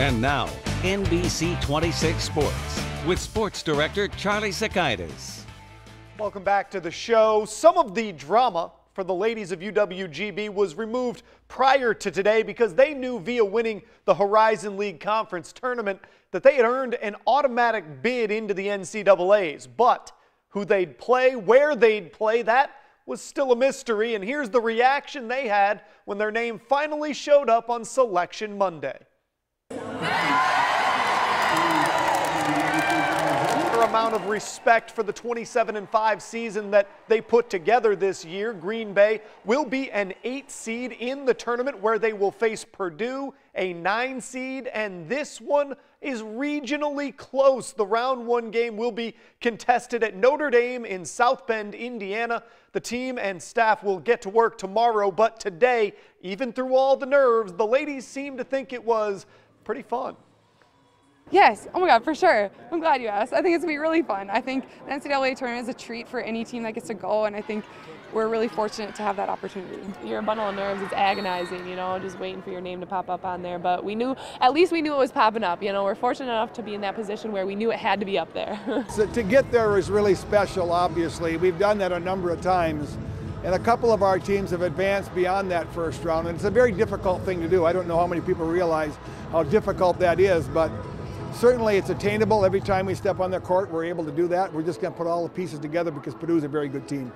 And now, NBC 26 Sports with sports director Charlie Sakaitis. Welcome back to the show. Some of the drama for the ladies of UWGB was removed prior to today because they knew via winning the Horizon League Conference tournament that they had earned an automatic bid into the NCAAs. But who they'd play, where they'd play, that was still a mystery. And here's the reaction they had when their name finally showed up on Selection Monday. Amount of respect for the 27 and 5 season that they put together this year. Green Bay will be an 8 seed in the tournament where they will face Purdue, a 9 seed, and this one is regionally close. The round 1 game will be contested at Notre Dame in South Bend, Indiana. The team and staff will get to work tomorrow, but today, even through all the nerves, the ladies seem to think it was pretty fun. Yes, oh my God, for sure. I'm glad you asked. I think it's gonna be really fun. I think the NCAA tournament is a treat for any team that gets to go, and I think we're really fortunate to have that opportunity. You're a bundle of nerves. It's agonizing, you know, just waiting for your name to pop up on there. But we knew, at least we knew it was popping up. You know, we're fortunate enough to be in that position where we knew it had to be up there. so to get there is really special, obviously. We've done that a number of times. And a couple of our teams have advanced beyond that first round. And it's a very difficult thing to do. I don't know how many people realize how difficult that is, but certainly it's attainable. Every time we step on the court, we're able to do that. We're just going to put all the pieces together because Purdue's a very good team.